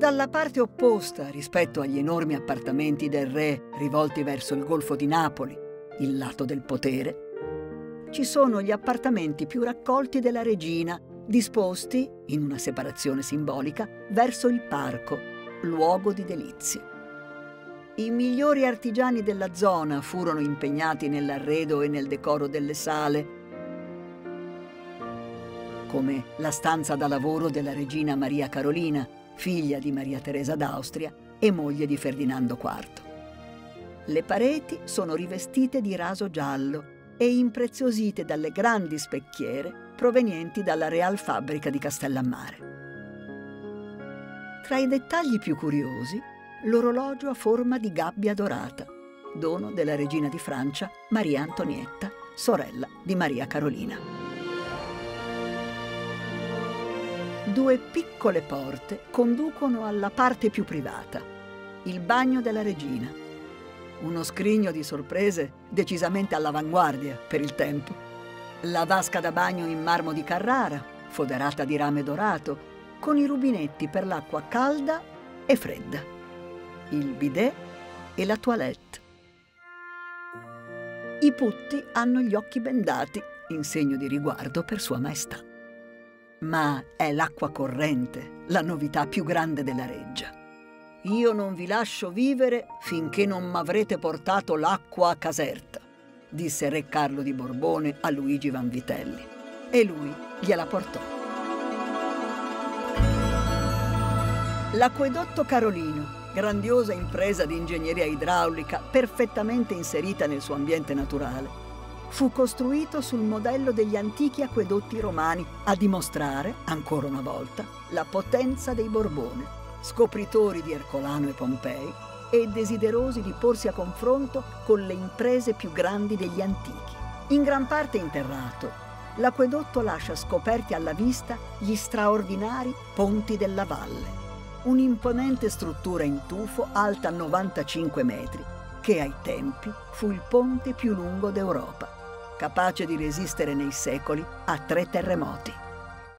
Dalla parte opposta rispetto agli enormi appartamenti del re rivolti verso il Golfo di Napoli, il lato del potere, ci sono gli appartamenti più raccolti della regina, disposti, in una separazione simbolica, verso il parco, luogo di delizie. I migliori artigiani della zona furono impegnati nell'arredo e nel decoro delle sale, come la stanza da lavoro della regina Maria Carolina, figlia di Maria Teresa d'Austria e moglie di Ferdinando IV. Le pareti sono rivestite di raso giallo e impreziosite dalle grandi specchiere provenienti dalla Real Fabbrica di Castellammare. Tra i dettagli più curiosi, l'orologio a forma di gabbia dorata, dono della regina di Francia Maria Antonietta, sorella di Maria Carolina. Due piccole porte conducono alla parte più privata, il bagno della regina. Uno scrigno di sorprese decisamente all'avanguardia per il tempo. La vasca da bagno in marmo di Carrara, foderata di rame dorato, con i rubinetti per l'acqua calda e fredda. Il bidet e la toilette. I putti hanno gli occhi bendati, in segno di riguardo per Sua Maestà ma è l'acqua corrente la novità più grande della reggia. Io non vi lascio vivere finché non m'avrete portato l'acqua a Caserta, disse re Carlo di Borbone a Luigi Vanvitelli. E lui gliela portò. L'acquedotto Carolino, grandiosa impresa di ingegneria idraulica perfettamente inserita nel suo ambiente naturale, fu costruito sul modello degli antichi acquedotti romani a dimostrare, ancora una volta, la potenza dei Borbone, scopritori di Ercolano e Pompei e desiderosi di porsi a confronto con le imprese più grandi degli antichi. In gran parte interrato, l'acquedotto lascia scoperti alla vista gli straordinari ponti della valle, un'imponente struttura in tufo alta 95 metri, che ai tempi fu il ponte più lungo d'Europa capace di resistere nei secoli a tre terremoti.